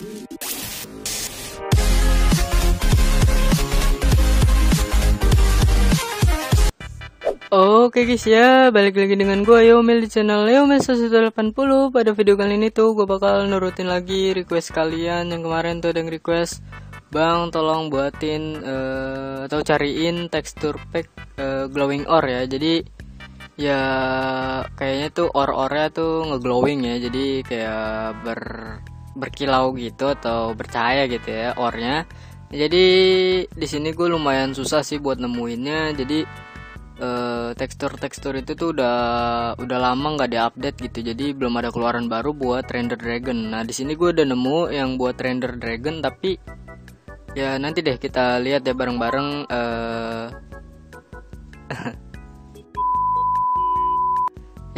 Oke guys ya, balik lagi dengan gue Yomel di channel Yomel 180 Pada video kali ini tuh gue bakal nurutin lagi request kalian yang kemarin tuh ada yang request Bang tolong buatin uh, atau cariin tekstur pack uh, glowing ore ya. Jadi ya kayaknya tuh ore-ore tuh ngeglowing ya. Jadi kayak ber berkilau gitu atau bercahaya gitu ya ornya. Jadi di sini gue lumayan susah sih buat nemuinnya. Jadi uh, tekstur-tekstur itu tuh udah udah lama nggak diupdate gitu. Jadi belum ada keluaran baru buat render dragon. Nah di sini gue udah nemu yang buat render dragon tapi ya nanti deh kita lihat ya bareng-bareng uh...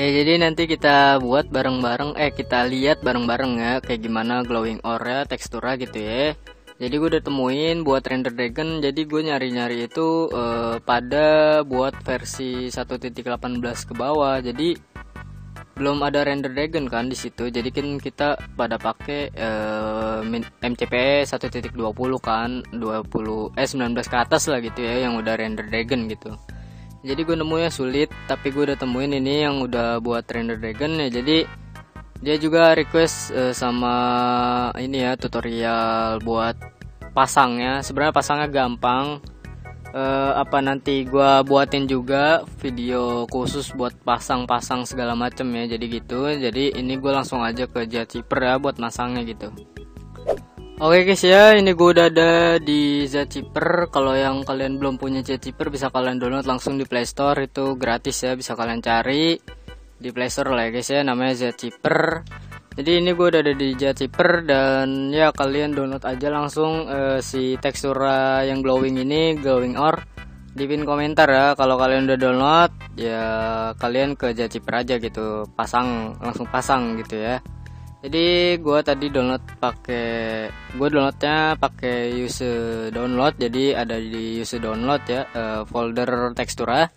ya jadi nanti kita buat bareng-bareng eh kita lihat bareng-bareng ya kayak gimana glowing ore teksturnya gitu ya. Jadi gue udah temuin buat render dragon jadi gue nyari-nyari itu uh, pada buat versi 1.18 ke bawah. Jadi belum ada render dragon kan di situ. Jadi kan kita pada pakai uh, MCP 1.20 kan 20 eh 19 ke atas lah gitu ya yang udah render dragon gitu jadi gue nemunya sulit tapi gue udah temuin ini yang udah buat render dragon ya. Jadi dia juga request uh, sama ini ya tutorial buat pasangnya sebenarnya pasangnya gampang. Uh, apa nanti gua buatin juga video khusus buat pasang-pasang segala macem ya jadi gitu. Jadi ini gue langsung aja ke Zaciper ya buat masangnya gitu Oke guys ya, ini gue udah ada di Zaciper. Kalau yang kalian belum punya Zaciper bisa kalian download langsung di Play Store. Itu gratis ya, bisa kalian cari di Playstore lah ya guys ya namanya Zipper jadi ini gue udah ada di Zipper dan ya kalian download aja langsung uh, si tekstura yang glowing ini glowing or di pin komentar ya. Kalau kalian udah download ya kalian ke Zipper aja gitu pasang langsung pasang gitu ya jadi gue tadi download pakai gue downloadnya pakai use download jadi ada di use download ya uh, folder tekstura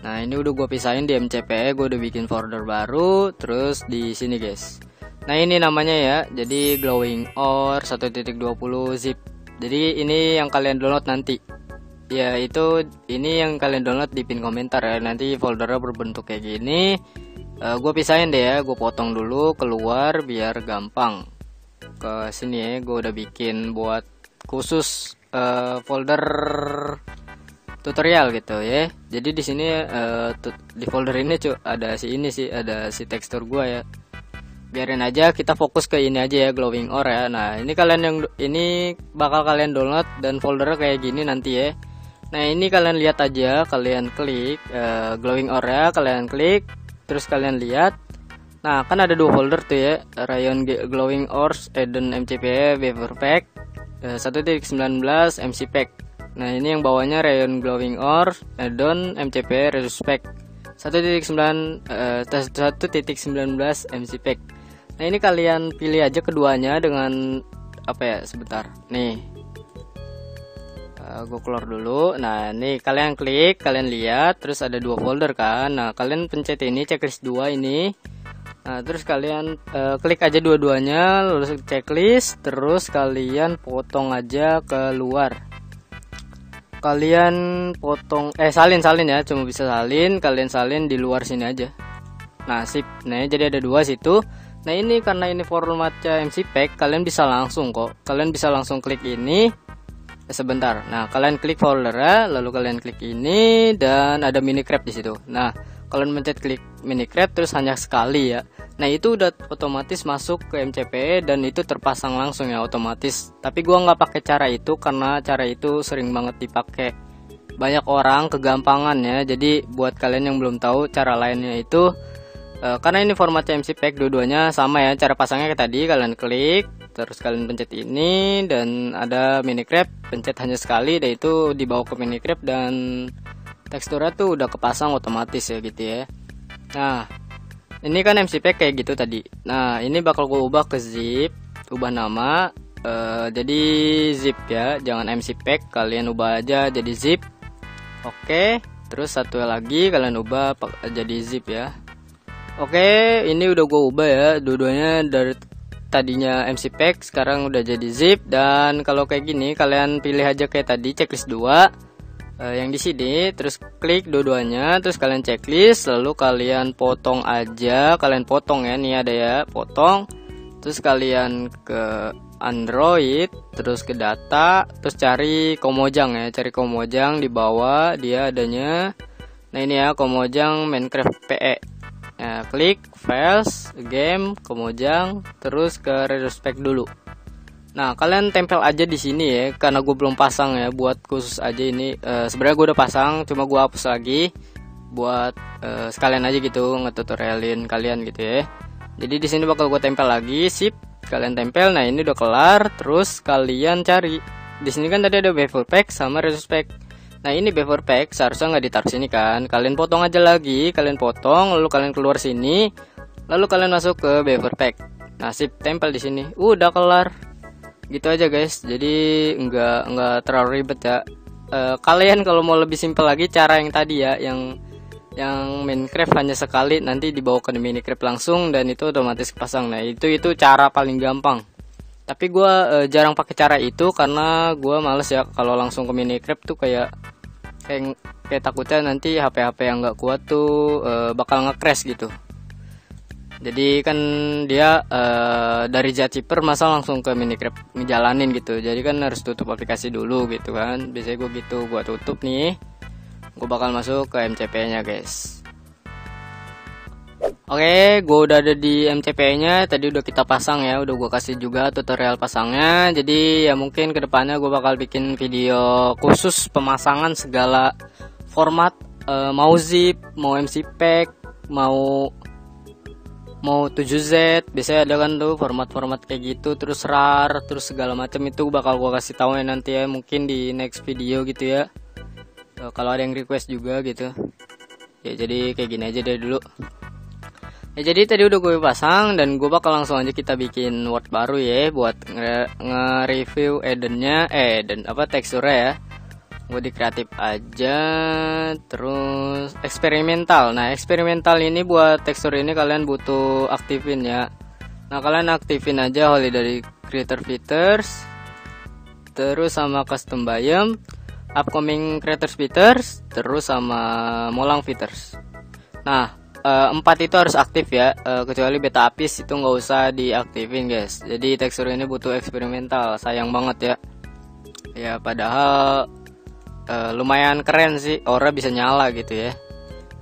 Nah ini udah gue pisahin di MCP, gue udah bikin folder baru, terus di sini guys. Nah ini namanya ya, jadi glowing or 1.20 zip. Jadi ini yang kalian download nanti. Ya itu ini yang kalian download di pin komentar ya. Nanti foldernya berbentuk kayak gini. Uh, eh, gue pisahin deh ya, gue potong dulu keluar biar gampang. Ke sini ya, gue udah bikin buat khusus uh, folder tutorial gitu ya. Jadi di sini uh, di folder ini cuy ada si ini sih ada si tekstur gua ya. Biarin aja kita fokus ke ini aja ya glowing ore ya. Nah ini kalian yang ini bakal kalian download dan foldernya kayak gini nanti ya. Nah ini kalian lihat aja kalian klik uh, glowing ore ya kalian klik terus kalian lihat nah kan ada dua folder tuh ya rayon glowing ores eden mcp beaver pack uh, 1.19 mc pack Nah ini yang bawahnya Rayon Glowing Ore, Addon, MCP, Resuspect 1.9 uh, 1.19 MC Pack. Nah ini kalian pilih aja keduanya dengan apa ya sebentar. Nih, uh, gue keluar dulu. Nah ini kalian klik, kalian lihat, terus ada dua folder kan. Nah kalian pencet ini checklist dua ini. Nah, terus kalian uh, klik aja dua-duanya, lalu checklist, terus kalian potong aja keluar kalian potong eh salin salin ya cuma bisa salin kalian salin di luar sini aja nah sip nah jadi ada dua situ nah ini karena ini formatnya MC Pack kalian bisa langsung kok kalian bisa langsung klik ini eh, sebentar nah kalian klik folder ya lalu kalian klik ini dan ada mini crap di situ nah kalian mencet klik mini crap terus hanya sekali ya Nah itu udah otomatis masuk ke MCP dan itu terpasang langsung ya otomatis. Tapi gua nggak pakai cara itu karena cara itu sering banget dipakai banyak orang kegampangan ya. Jadi buat kalian yang belum tahu cara lainnya itu uh, karena ini formatnya MC Pack dua-duanya sama ya. Cara pasangnya kayak tadi kalian klik terus kalian pencet ini dan ada mini crab pencet hanya sekali dan itu dibawa ke mini crab dan teksturnya tuh udah kepasang otomatis ya gitu ya. Nah, ini kan MC pack kayak gitu tadi. Nah ini bakal gue ubah ke zip ubah nama uh, jadi zip ya. Jangan MC pack kalian ubah aja jadi zip. Oke terus satu lagi kalian ubah jadi zip ya. Oke ini udah gue ubah ya. Dua-duanya dari tadinya MC pack sekarang udah jadi zip. Dan kalau kayak gini kalian pilih aja kayak tadi checklist 2 uh, yang di sini terus klik dua-duanya terus kalian checklist lalu kalian potong aja. Kalian potong ya nih ada ya potong. Terus kalian ke Android terus ke data terus cari Komojang ya cari Komojang di bawah dia adanya. Nah ini ya Komojang Minecraft PE Nah, klik files, game, Komojang, terus ke retrospect dulu. Nah, kalian tempel aja di sini ya, karena gue belum pasang ya, buat khusus aja ini. Uh, Sebenarnya gue udah pasang, cuma gue hapus lagi, buat uh, sekalian aja gitu ngetutorialin kalian gitu ya. Jadi di sini bakal gue tempel lagi, sip, kalian tempel. Nah ini udah kelar, terus kalian cari. Di sini kan tadi ada bevel pack sama retrospect. Nah ini beaver pack seharusnya nggak ditaruh sini kan. Kalian potong aja lagi, kalian potong, lalu kalian keluar sini, lalu kalian masuk ke beaver pack. Nasib tempel di sini. Udah kelar. Gitu aja guys. Jadi nggak nggak terlalu ribet ya. E, kalian kalau mau lebih simpel lagi cara yang tadi ya, yang yang Minecraft hanya sekali nanti dibawa ke Minecraft langsung dan itu otomatis pasang. Nah itu itu cara paling gampang tapi gue e, jarang pakai cara itu karena gue males ya kalau langsung ke Minecraft tuh kayak kayak kayak takutnya nanti HP-HP yang nggak kuat tuh e, bakal nge-crash gitu. Jadi kan dia e, dari Jatiper masa langsung ke Minecraft ngejalanin gitu. Jadi kan harus tutup aplikasi dulu gitu kan. Biasanya gue gitu gue tutup nih gue bakal masuk ke MCP nya guys Oke, gue udah ada di MCP-nya. Tadi udah kita pasang ya, udah gue kasih juga tutorial pasangnya. Jadi ya mungkin ke depannya gue bakal bikin video khusus pemasangan segala format, e, mau zip, mau MC pack, mau mau 7Z. Biasanya ada kan tuh format-format kayak gitu, terus rar, terus segala macam itu bakal gue kasih tahu ya nanti ya, mungkin di next video gitu ya. E, kalau ada yang request juga gitu. Ya jadi kayak gini aja deh dulu. Ya jadi tadi udah gue pasang dan gue bakal langsung aja kita bikin word baru ya buat nge-review Edennya, eh Eden apa teksturnya ya. Gue di kreatif aja, terus eksperimental. Nah eksperimental ini buat tekstur ini kalian butuh aktifin ya. Nah kalian aktifin aja Holy dari Creator Features, terus sama Custom Biome, Upcoming Creators Features, terus sama Molang Features. Nah uh, empat itu harus aktif ya. Uh, kecuali beta apis itu nggak usah diaktifin guys. Jadi tekstur ini butuh eksperimental. Sayang banget ya. Ya padahal uh, lumayan keren sih. Aura bisa nyala gitu ya.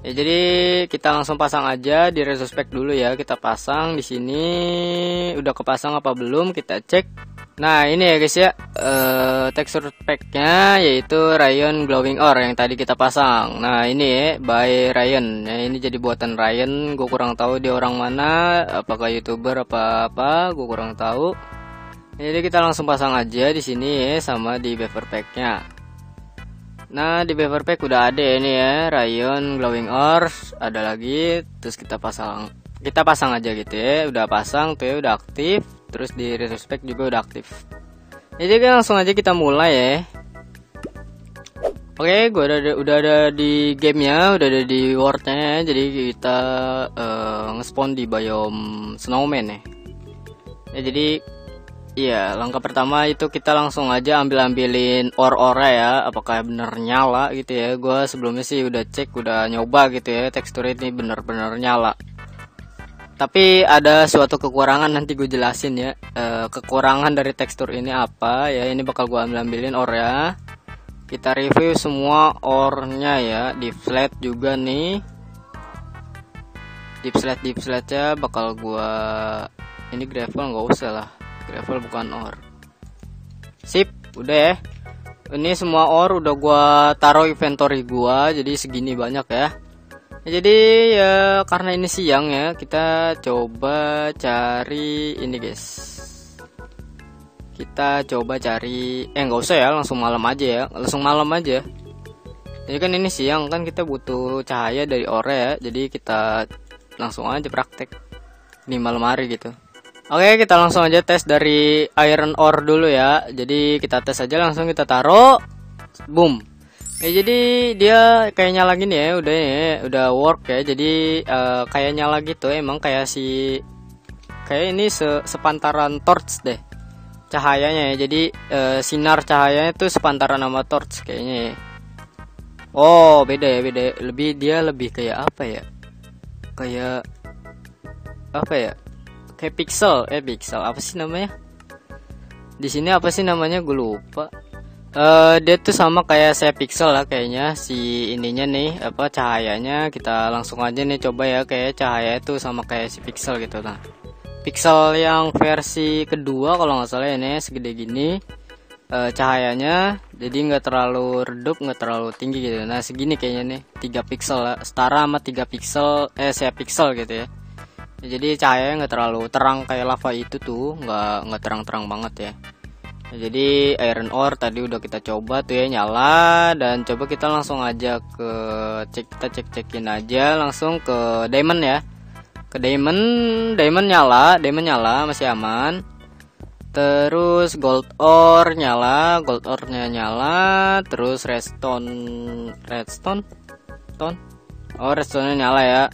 Ya jadi kita langsung pasang aja di retrospect dulu ya. Kita pasang di sini. Udah kepasang apa belum? Kita cek Nah ini ya guys ya uh, tekstur packnya yaitu Ryan Glowing Ore yang tadi kita pasang. Nah ini ya by Ryan. Ya, ini jadi buatan Ryan. Gue kurang tahu dia orang mana, apakah youtuber apa apa, gue kurang tahu. Jadi kita langsung pasang aja di sini ya sama di beaver packnya. Nah di beaver pack udah ada ini ya Ryan Glowing Ore ada lagi. Terus kita pasang kita pasang aja gitu ya. Udah pasang tuh ya udah aktif terus di retrospect juga udah aktif. Jadi kan langsung aja kita mulai ya. Oke, gue udah ada, udah ada di gamenya, udah ada di wordnya, jadi kita uh, ngespawn di biome snowman ya. ya jadi, iya langkah pertama itu kita langsung aja ambil ambilin or ora ya, apakah bener nyala gitu ya. Gue sebelumnya sih udah cek, udah nyoba gitu ya, tekstur ini bener-bener nyala tapi ada suatu kekurangan nanti gue jelasin ya. E, kekurangan dari tekstur ini apa? Ya ini bakal gue ambil ambilin or ya. Kita review semua ornya ya. Di flat juga nih. Deep slate deep slate ya bakal gue ini gravel nggak usah lah. Gravel bukan or. Sip udah ya. Ini semua or udah gue taruh inventory gue jadi segini banyak ya Jadi ya karena ini siang ya, kita coba cari ini guys. Kita coba cari eh nggak usah ya, langsung malam aja ya, langsung malam aja. Jadi kan ini siang kan kita butuh cahaya dari ore ya, jadi kita langsung aja praktek di malam hari gitu. Oke, kita langsung aja tes dari iron ore dulu ya. Jadi kita tes aja langsung kita taruh. Boom Ya jadi dia kayak nyala gini ya, udah ya, udah work ya. Jadi uh, kayak nyala gitu emang kayak si kayak ini se sepantaran torch deh cahayanya ya. Jadi uh, sinar cahayanya itu sepantaran sama torch kayaknya ya. Oh beda ya beda lebih dia lebih kayak apa ya? Kayak apa ya? Kayak pixel eh pixel. Apa sih namanya? Di sini apa sih namanya? Gue lupa uh, dia tuh sama kayak saya pixel lah kayaknya. Si ininya nih apa cahayanya. Kita langsung aja nih coba ya kayak cahaya itu sama kayak si pixel gitu. Nah pixel yang versi kedua kalau nggak salah ini segede gini. Uh, cahayanya jadi nggak terlalu redup nggak terlalu tinggi gitu. Nah segini kayaknya nih 3 pixel lah. Setara sama 3 pixel eh saya pixel gitu ya. Jadi cahayanya nggak terlalu terang kayak lava itu tuh. Nggak nggak terang-terang banget ya jadi iron ore tadi udah kita coba tuh ya nyala. Dan coba kita langsung aja ke cek kita cek cekin aja langsung ke diamond ya. Ke diamond diamond nyala diamond nyala masih aman. Terus gold ore nyala gold ore nya nyala. Terus redstone redstone? Ton oh redstone nyala ya.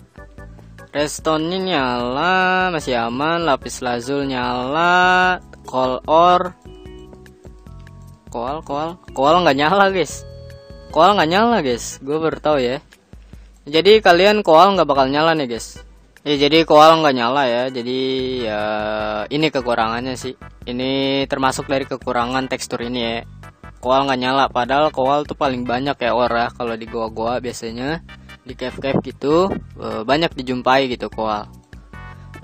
Redstone nya nyala masih aman. Lapis lazul nyala coal ore koal koal koal nggak nyala guys. Koal nggak nyala guys. Gue baru tahu ya. Jadi kalian koal nggak bakal nyala nih guys. Ya jadi koal nggak nyala ya. Jadi ya ini kekurangannya sih. Ini termasuk dari kekurangan tekstur ini ya. Koal nggak nyala. Padahal koal tuh paling banyak ya ora. Kalau di goa-goa biasanya di cave-cave gitu eh, banyak dijumpai gitu koal.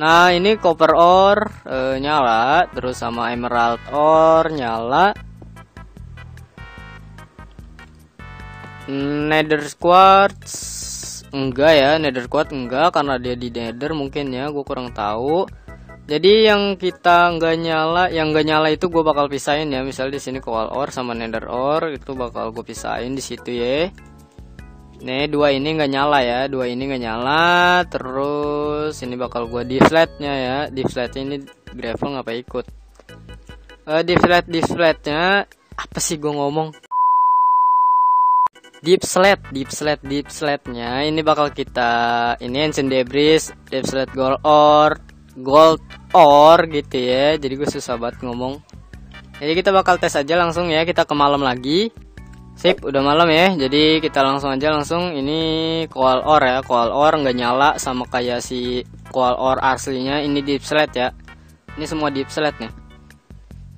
Nah ini copper ore e, nyala, terus sama emerald ore nyala, Nether Quartz enggak ya Nether Quartz enggak karena dia di Nether mungkin ya gue kurang tahu. Jadi yang kita nggak nyala yang nggak nyala itu gue bakal pisahin ya misal di sini Coal Ore sama Nether Ore itu bakal gue pisahin di situ ya. Nih dua ini nggak nyala ya dua ini nggak nyala terus ini bakal gue di flatnya ya. Di flat ini gravel ngapa ikut. Uh, di flat di flatnya apa sih gue ngomong deep slate deep slate deep slate-nya. Ini bakal kita ini ancient debris deep slate gold ore gold ore gitu ya. Jadi gue susah banget ngomong. Jadi kita bakal tes aja langsung ya. Kita ke malam lagi. Sip udah malam ya. Jadi kita langsung aja langsung. Ini coal ore ya. Coal ore nggak nyala sama kayak si coal ore aslinya. Ini deep slate ya. Ini semua deep slate nih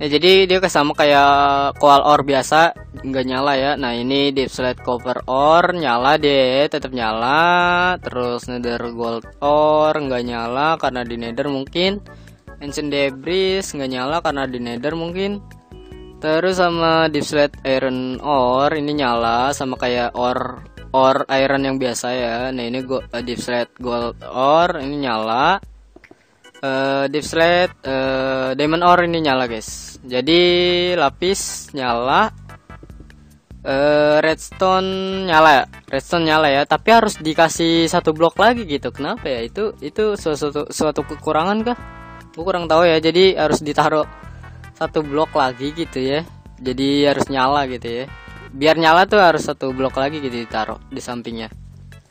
ya jadi dia sama kayak coal ore biasa nggak nyala ya. Nah ini deep slate copper ore nyala deh tetap nyala. Terus nether gold ore nggak nyala karena di nether mungkin. Ancient debris nggak nyala karena di nether mungkin. Terus sama deep slate iron ore ini nyala sama kayak ore ore iron yang biasa ya. Nah ini go, uh, deep slate gold ore ini nyala uh, deep slate uh, diamond ore ini nyala guys. Jadi lapis nyala. Uh, redstone nyala ya. Redstone nyala ya. Tapi harus dikasih satu blok lagi gitu. Kenapa ya? Itu itu suatu suatu kekurangan kah? Gue kurang tahu ya. Jadi harus ditaruh satu blok lagi gitu ya. Jadi harus nyala gitu ya. Biar nyala tuh harus satu blok lagi gitu ditaruh di sampingnya.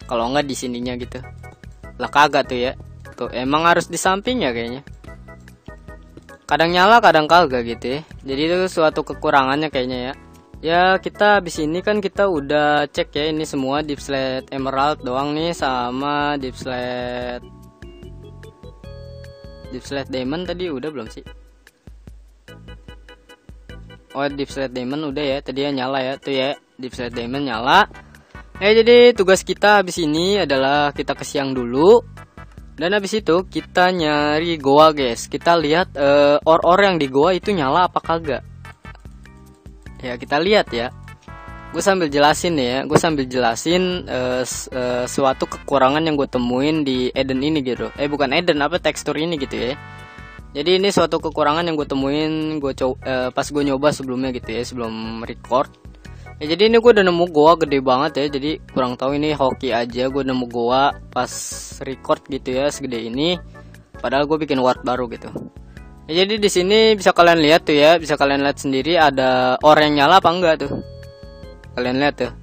Kalau enggak di sininya gitu. Lah kagak tuh ya tuh emang harus di samping ya kayaknya. Kadang nyala kadang kagak gitu ya. Jadi itu suatu kekurangannya kayaknya ya. Ya kita habis ini kan kita udah cek ya ini semua deep slate emerald doang nih sama deep slate deep slate diamond tadi udah belum sih? Oh deep slate diamond udah ya tadi ya nyala ya tuh ya deep slate diamond nyala. Ya jadi tugas kita habis ini adalah kita ke siang dulu dan habis itu kita nyari goa guys. Kita lihat uh, or-or yang di goa itu nyala apa kagak. Ya kita lihat ya. Gue sambil jelasin ya. Gue sambil jelasin uh, uh, suatu kekurangan yang gue temuin di Eden ini gitu. Eh bukan Eden apa tekstur ini gitu ya. Jadi ini suatu kekurangan yang gue temuin gue uh, pas gue nyoba sebelumnya gitu ya sebelum record ya jadi ini gue udah nemu goa gede banget ya. Jadi kurang tahu ini hoki aja gue nemu goa pas record gitu ya segede ini. Padahal gue bikin word baru gitu. Ya jadi di sini bisa kalian lihat tuh ya bisa kalian lihat sendiri ada orang nyala apa enggak tuh. Kalian lihat tuh.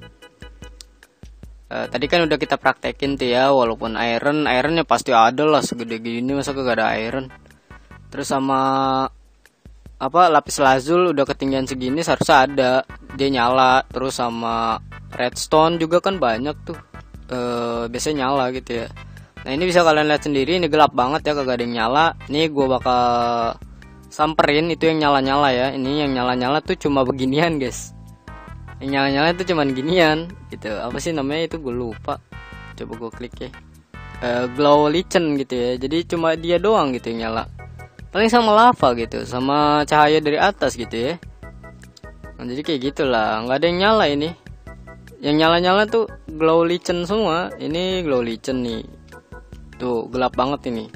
Uh, tadi kan udah kita praktekin tuh ya walaupun iron ironnya pasti ada lah segede gini masa gak ada iron. Terus sama apa lapis lazul udah ketinggian segini seharusnya ada. Dia nyala terus sama redstone juga kan banyak tuh. E, biasanya nyala gitu ya. Nah ini bisa kalian lihat sendiri ini gelap banget ya kagak ada yang nyala. Nih gue bakal samperin itu yang nyala-nyala ya. Ini yang nyala-nyala tuh cuma beginian guys. Yang nyala-nyala itu cuman ginian gitu. Apa sih namanya itu? Gue lupa. Coba gue klik ya. Uh, glow lichen gitu ya. Jadi cuma dia doang gitu yang nyala paling sama lava gitu sama cahaya dari atas gitu ya. Nah, jadi kayak gitulah nggak ada yang nyala ini. Yang nyala-nyala tuh glow lichen semua. Ini glow lichen nih. Tuh gelap banget ini.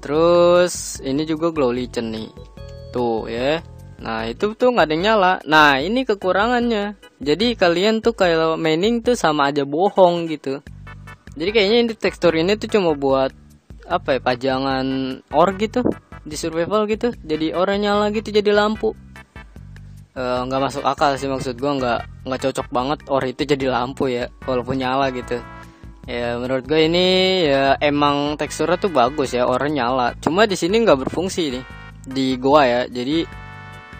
Terus ini juga glow lichen nih. Tuh ya. Nah itu tuh nggak ada yang nyala. Nah ini kekurangannya. Jadi kalian tuh kalau mining tuh sama aja bohong gitu. Jadi kayaknya ini tekstur ini tuh cuma buat apa ya pajangan or gitu di survival gitu. Jadi orang nyala gitu jadi lampu. Eh, nggak uh, masuk akal sih maksud gua nggak nggak cocok banget or itu jadi lampu ya walaupun nyala gitu. Ya menurut gue ini ya emang teksturnya tuh bagus ya orang nyala. Cuma di sini nggak berfungsi nih di gua ya. Jadi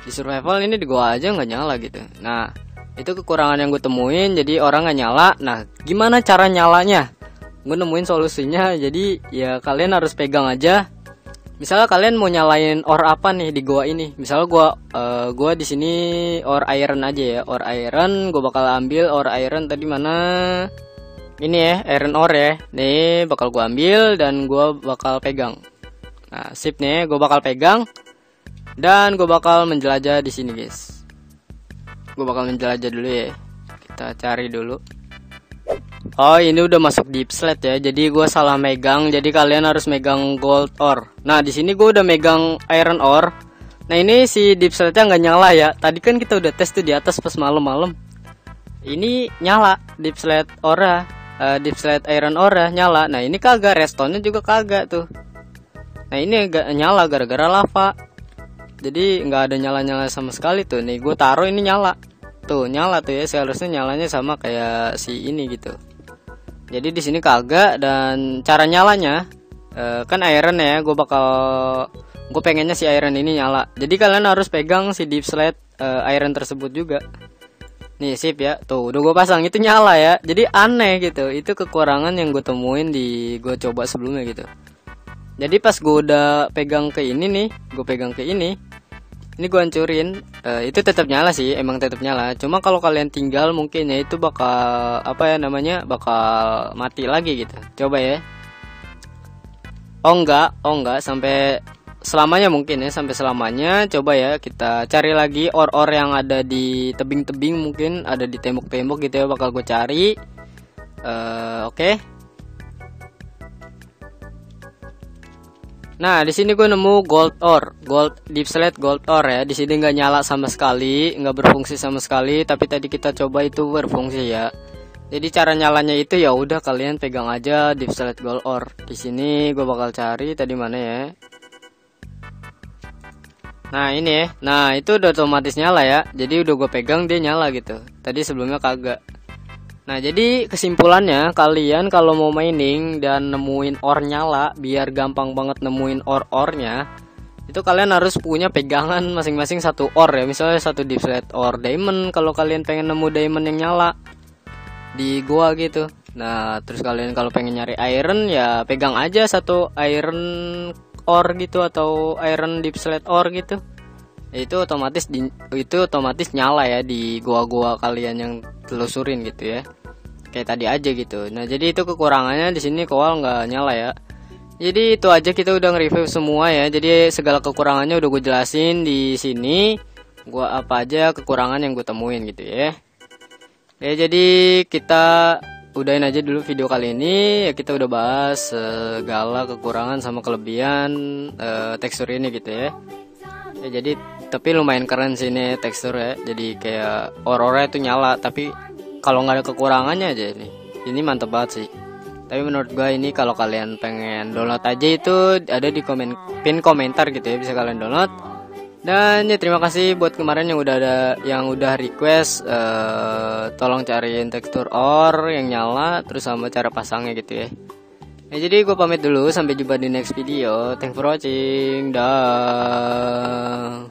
di survival ini di gua aja nggak nyala gitu nah itu kekurangan yang gue temuin jadi orang nggak nyala nah gimana cara nyalanya gue nemuin solusinya jadi ya kalian harus pegang aja. Misalnya kalian mau nyalain or apa nih di gua ini? Misalnya gua uh, gua di sini or iron aja ya. Or iron gue bakal ambil or iron tadi mana? Ini ya iron ore ya. Nih bakal gua ambil dan gua bakal pegang. Nah sip nih gue bakal pegang. Dan gue bakal menjelajah di sini guys. Gue bakal menjelajah dulu ya. Kita cari dulu. Oh ini udah masuk deep slate ya. Jadi gue salah megang. Jadi kalian harus megang gold ore. Nah di sini gue udah megang iron ore. Nah ini si deep slate-nya nggak nyala ya. Tadi kan kita udah tes tuh di atas pas malam-malam. Ini nyala deep slate ore. Uh, deep slate iron ore nyala. Nah ini kagak. Restonnya juga kagak tuh. Nah ini gak nyala gara-gara lava jadi nggak ada nyala-nyala sama sekali tuh nih gue taruh ini nyala tuh nyala tuh ya seharusnya nyalanya sama kayak si ini gitu jadi di sini kagak dan cara nyalanya uh, kan iron ya gue bakal gue pengennya si iron ini nyala. Jadi kalian harus pegang si deep slate uh, iron tersebut juga. Nih sip ya. Tuh udah gue pasang itu nyala ya. Jadi aneh gitu itu kekurangan yang gue temuin di gue coba sebelumnya gitu. Jadi pas gue udah pegang ke ini nih gue pegang ke ini ini gue hancurin. Uh, itu tetap nyala sih emang tetap nyala. Cuma kalau kalian tinggal mungkin ya itu bakal apa ya namanya bakal mati lagi gitu. Coba ya. Oh enggak. Oh enggak. Sampai selamanya mungkin ya sampai selamanya. Coba ya kita cari lagi or-or yang ada di tebing-tebing mungkin ada di tembok-tembok gitu ya bakal gue cari. Uh, oke. okay. Nah, di sini gue nemu gold ore, gold deep slate gold ore ya. Di sini nggak nyala sama sekali, nggak berfungsi sama sekali. Tapi tadi kita coba itu berfungsi ya. Jadi cara nyalanya itu ya udah kalian pegang aja deep slate gold ore. Di sini gue bakal cari tadi mana ya. Nah ini ya, nah itu udah otomatis nyala ya. Jadi udah gue pegang dia nyala gitu. Tadi sebelumnya kagak. Nah, jadi kesimpulannya kalian kalau mau mining dan nemuin ore nyala biar gampang banget nemuin ore-ornya, itu kalian harus punya pegangan masing-masing satu ore ya. Misalnya satu deep slate ore diamond kalau kalian pengen nemu diamond yang nyala di gua gitu. Nah, terus kalian kalau pengen nyari iron ya pegang aja satu iron ore gitu atau iron deep slate ore gitu. Itu otomatis di, itu otomatis nyala ya di gua-gua kalian yang telusurin gitu ya. Kayak tadi aja gitu. Nah jadi itu kekurangannya di sini koal nggak nyala ya. Jadi itu aja kita udah nge-review semua ya. Jadi segala kekurangannya udah gue jelasin di sini. Gua apa aja kekurangan yang gue temuin gitu ya. Ya jadi kita udahin aja dulu video kali ini. Ya kita udah bahas segala kekurangan sama kelebihan uh, tekstur ini gitu ya. Ya jadi tapi lumayan keren sih ini tekstur ya jadi kayak aurora itu nyala tapi kalau nggak ada kekurangannya aja nih ini mantep banget sih tapi menurut gue ini kalau kalian pengen download aja itu ada di komen pin komentar gitu ya bisa kalian download dan ya terima kasih buat kemarin yang udah ada yang udah request uh, tolong cariin tekstur or yang nyala terus sama cara pasangnya gitu ya Ya jadi gue pamit dulu sampai jumpa di next video. Thanks for watching. Dah.